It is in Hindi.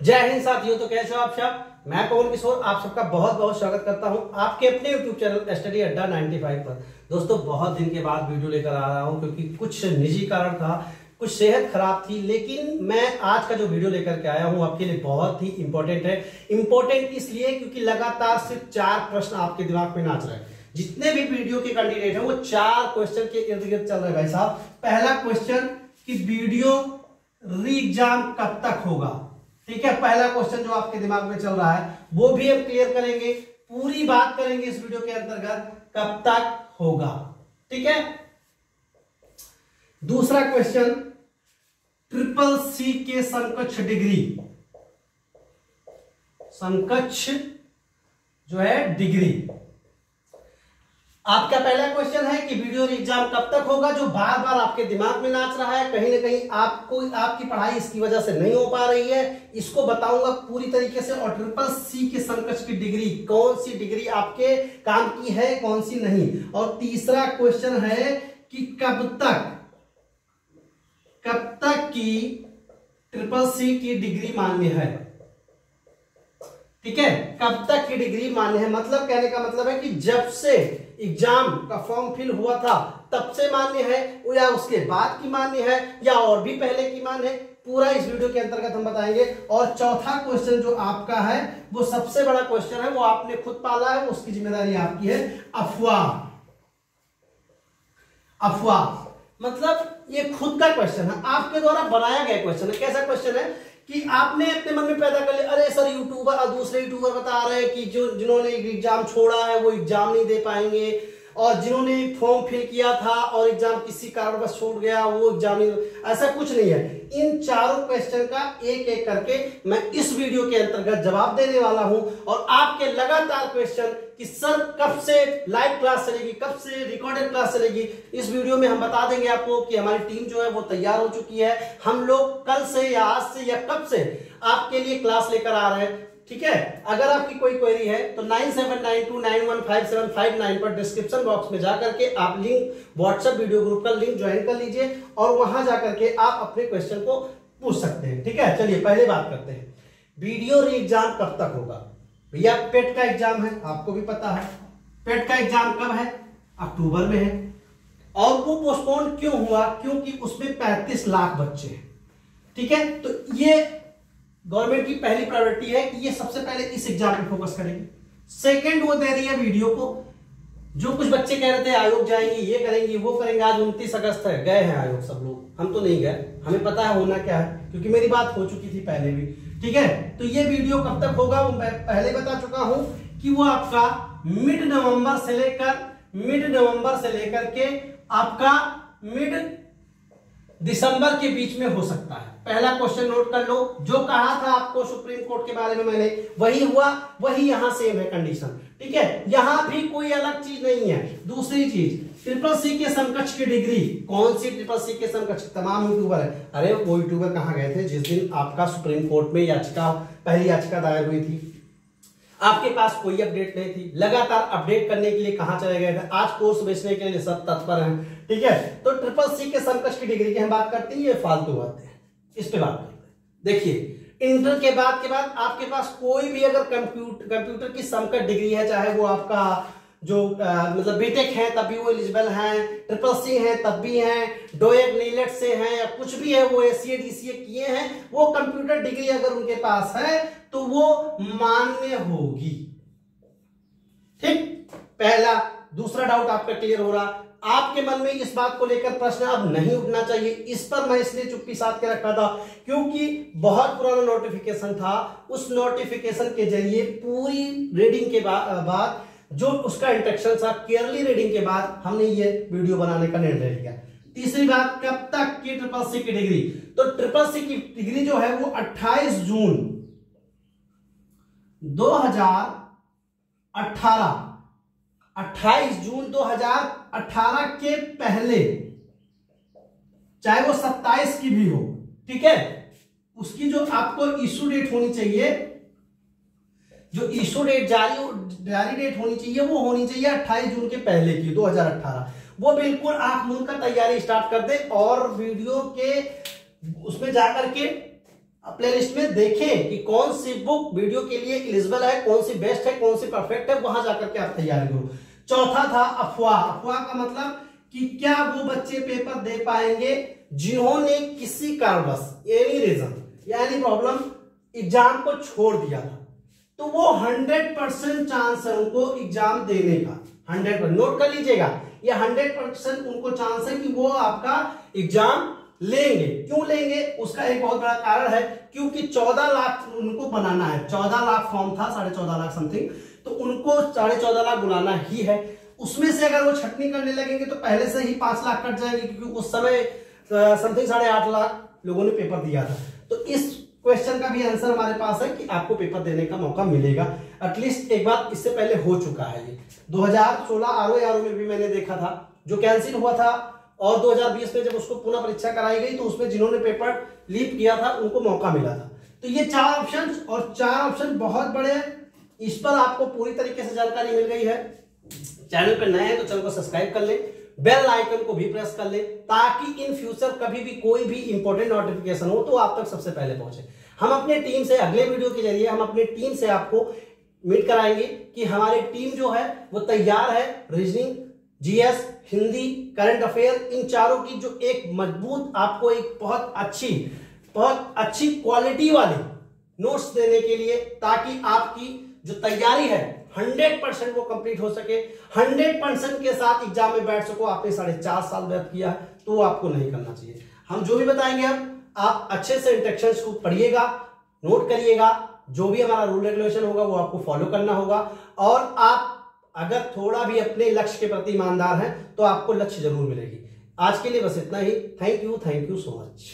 जय हिंद साथियों तो कैसे हो आप सब? मैं पवन किशोर, आप सबका बहुत बहुत स्वागत करता हूँ आपके अपने यूट्यूब चैनल स्टडी अड्डा 95 पर। दोस्तों, बहुत दिन के बाद वीडियो लेकर आ रहा हूँ, क्योंकि कुछ निजी कारण था, कुछ सेहत खराब थी, लेकिन मैं आज का जो वीडियो लेकर के आया हूँ, आपके लिए बहुत ही इंपॉर्टेंट है। इंपॉर्टेंट इसलिए क्योंकि लगातार सिर्फ़ चार प्रश्न आपके दिमाग में नाच रहे हैं। जितने भी वीडियो के कैंडिडेट हैं, वो चार क्वेश्चन के इर्द गिर्द चल रहे भाई साहब। पहला क्वेश्चन कि वीडियो री एग्ज़ाम कब तक होगा? ठीक है, पहला क्वेश्चन जो आपके दिमाग में चल रहा है, वो भी हम क्लियर करेंगे, पूरी बात करेंगे इस वीडियो के अंतर्गत, कब तक होगा। ठीक है? दूसरा क्वेश्चन ट्रिपल सी के समकक्ष डिग्री समकक्ष जो है डिग्री आपका पहला क्वेश्चन है कि वीडियो एग्ज़ाम कब तक होगा, जो बार बार आपके दिमाग में नाच रहा है, कहीं ना कहीं आपको, आपकी पढ़ाई इसकी वजह से नहीं हो पा रही है। इसको बताऊँगा पूरी तरीके से, और ट्रिपल सी के संकट की डिग्री, कौन सी डिग्री आपके काम की है, कौन सी नहीं? और तीसरा क्वेश्चन है कि कब तक कब तक की ट्रिपल सी की डिग्री मान्य है? ठीक है? कब तक की डिग्री मान्य है? मतलब कहने का मतलब है कि जब से एग्ज़ाम का फॉर्म फिल हुआ था, तब से मान्य है, या उसके बाद की मान्य है, या और भी पहले की मान्य है, पूरा इस वीडियो के अंतर्गत हम बताएँगे। और चौथा क्वेश्चन जो आपका है, वो सबसे बड़ा क्वेश्चन है, वो आपने खुद पाला है, उसकी ज़िम्मेदारी आपकी है, अफवाह। अफवाह। मतलब ये खुद का क्वेश्चन है, आपके द्वारा बनाया गया क्वेश्चन है। कैसा क्वेश्चन है? कि आपने अपने मन में पैदा कर लिया, अरे सर यूट्यूबर और दूसरे यूट्यूबर बता रहे हैं कि जो, जिन्होंने एग्ज़ाम छोड़ा है, वो एग्ज़ाम नहीं दे पाएँगे। और जिन्होंने फॉर्म फिल किया था और एग्ज़ाम किसी कारणवश छूट गया, वो एग्ज़ाम ऐसा कुछ नहीं है। इन चारों क्वेश्चन का एक एक करके मैं इस वीडियो के अंतर्गत जवाब देने वाला हूँ और आपके लगातार क्वेश्चन कि सर कब से लाइव क्लास चलेगी, कब से रिकॉर्डेड क्लास चलेगी, इस वीडियो में हम बता देंगे आपको कि हमारी टीम जो है वो तैयार हो चुकी है। हम लोग कल से या आज से या कब से आपके लिए क्लास लेकर आ रहे हैं। ठीक है? अगर आपकी कोई क्वेरी है तो nine seven nine two nine one five seven five nine पर डिस्क्रिप्शन बॉक्स में जाकर के आप लिंक व्हाट्सएप वीडियो ग्रुप का लिंक ज्वाइन कर लीजिए और वहाँ जाकर के आप अपने क्वेश्चन को पूछ सकते हैं। ठीक है? चलिए, पहले बात करते हैं। वीडियो री एग्ज़ाम कब तक होगा? भैया पेट का एग्ज़ाम है, आपको भी पता है। पेट का एग्ज़ाम कब है? अक्टूबर में है। और वो पोस्टपोन क्यों हुआ? क्योंकि उसमें पैंतीस लाख बच्चे हैं। ठीक है? तो ये गवर्नमेंट की पहली प्रायोरिटी है कि ये सबसे पहले इस एग्ज़ाम पे फोकस करेंगे। सेकंड वो दे रही है वीडियो को, जो कुछ बच्चे कह रहे थे, आयोग जाएँगे, ये करेंगे, वो करेंगे। आज उनतीस अगस्त है, गए हैं आयोग सब लोग। हम तो नहीं गए। हमें पता है होना क्या है, क्योंकि मेरी बात हो चुकी थी पहले भी। ठीक है? तो ये वीडियो कब तक होगा, वो मैं पहले बता चुका हूँ कि वो आपका मिड नवंबर से लेकर मिड नवंबर से लेकर के आपका मिड दिसंबर के बीच में हो सकता है। पहला क्वेश्चन नोट कर लो। जो कहा था आपको सुप्रीम कोर्ट के बारे में मैंने, वही हुआ, वही यहाँ सेम है कंडीशन ठीक है? यहाँ भी कोई अलग चीज़ नहीं है। दूसरी चीज़ ट्रिपल सी के समकक्ष की डिग्री कौन सी ट्रिपल सी के समकक्ष? तमाम यूट्यूबर है। अरे, वो यूट्यूबर कहाँ गए थे? जिस दिन आपका सुप्रीम कोर्ट में याचिका, पहली याचिका दायर हुई थी। आपके पास कोई अपडेट नहीं थी। लगातार अपडेट करने के लिए कहा चले गए थे? आज कोर्स बेचने के लिए सब तत्पर हैं, ठीक है? तो ट्रिपल सी के समकक्ष की डिग्री की हम बात करते हैं, ये फालतू है। इस पर बात करते हैं। देखिए, इंटर के बाद के बाद आपके पास कोई भी अगर कंप्यूटर कंप्यूटर की समकट डिग्री है, चाहे वो आपका जो आ, मतलब बीटेक है तब भी वो एलिजिबल हैं ट्रिपल सी है तब भी हैं डोएक नीलेट से हैं या कुछ भी है वो एसीए डीसीए किए हैं वो कंप्यूटर डिग्री अगर उनके पास है तो वो मान्य होगी। ठीक? पहला दूसरा डाउट आपका क्लियर हो रहा। आपके मन में इस बात को लेकर प्रश्न अब नहीं उठना चाहिए। इस पर मैं इसलिए चुप्पी साध के रखा था क्योंकि बहुत पुराना नोटिफिकेशन था। उस नोटिफिकेशन के ज़रिए पूरी रीडिंग के बाद जो उसका इंस्ट्रक्शन था केयरली रीडिंग के बाद हमने ये वीडियो बनाने का निर्णय लिया। तीसरी बात, कब तक की ट्रिपल सी की डिग्री तो ट्रिपल सी की डिग्री जो है वो 28 जून 2018 28 जून 2018 के पहले, चाहे वो 27 की भी हो, ठीक है? उसकी जो आपको इश्यू डेट होनी चाहिए जो इशू डेट जारी जारी डेट होनी चाहिए, वो होनी चाहिए 28 जून के पहले की 2018 वो बिल्कुल आँख मूंद का तैयारी स्टार्ट कर दे और वीडियो के उसमें जाकर के प्लेलिस्ट में देखें कि कौन सी बुक वीडियो के लिए एलिजिबल है, कौन सी बेस्ट है, कौन सी परफेक्ट है, वहाँ जाकर के आप तैयारी करो। चौथा था अफवाह। अफवाह का मतलब कि क्या वो बच्चे पेपर दे पाएँगे जिन्होंने किसी कारणवश एनी रीजन या एनी प्रॉब्लम एग्ज़ाम को छोड़ दिया था। तो वो हंड्रेड परसेंट चांस है उनको एग्ज़ाम देने का। हंड्रेड परसेंट नोट कर लीजिएगा। ये हंड्रेड परसेंट उनको चांस है कि वो आपका एग्ज़ाम लेंगे। क्यों लेंगे? उसका एक बहुत बड़ा कारण है, क्योंकि चौदह लाख उनको बनाना है। चौदह लाख फॉर्म था, साढ़े चौदह लाख समथिंग तो उनको साढ़े चौदह लाख बुलाना ही है। उसमें से अगर वो छटनी करने लगेंगे तो पहले से ही पाँच लाख कट जाएँगे, क्योंकि उस समय समथिंग साढ़े आठ लाख लोगों ने पेपर दिया था। तो इस क्वेश्चन का भी आंसर हमारे पास है कि आपको पेपर देने का मौका मिलेगा। एटलीस्ट एक बार इससे पहले हो चुका है ये। 2016 आरओ आरओ में भी मैंने देखा था, जो कैंसिल हुआ था और 2020 में जब उसको पुनः परीक्षा कराई गई तो उसमें जिन्होंने पेपर लीप किया था, उनको मौका मिला था। तो ये चार ऑप्शन और चार ऑप्शन बहुत बड़े हैं। इस पर आपको पूरी तरीके से जानकारी मिल गई है। चैनल पर नए हैं तो चैनल को सब्सक्राइब कर ले, बेल आइकन को भी प्रेस कर ले, ताकि इन फ्यूचर कभी भी कोई भी इंपॉर्टेंट नोटिफिकेशन हो तो आप तक सबसे पहले पहुँचे। हम अपने टीम से, अगले वीडियो के ज़रिए हम अपने टीम से आपको मीट कराएँगे कि हमारी टीम जो है, वो तैयार है reasoning GS Hindi current affair इन चारों की जो एक मज़बूत, आपको एक बहुत अच्छी बहुत अच्छी क्वालिटी वाली नोट्स देने के लिए, ताकि आपकी जो तैयारी है हंड्रेड परसेंट वो कंप्लीट हो सके। हंड्रेड परसेंट के साथ एग्ज़ाम में बैठ सको। आपने साढ़े चार साल व्यर्थ किया है तो आपको नहीं करना चाहिए। हम जो भी बताएँगे अब, आप अच्छे से इंस्ट्रक्शंस को पढ़िएगा नोट करिएगा। जो भी हमारा रूल रेगुलेशन होगा, वो आपको फॉलो करना होगा। और आप अगर थोड़ा भी अपने लक्ष्य के प्रति ईमानदार हैं तो आपको लक्ष्य ज़रूर मिलेगी। आज के लिए बस इतना ही। Thank you thank you so much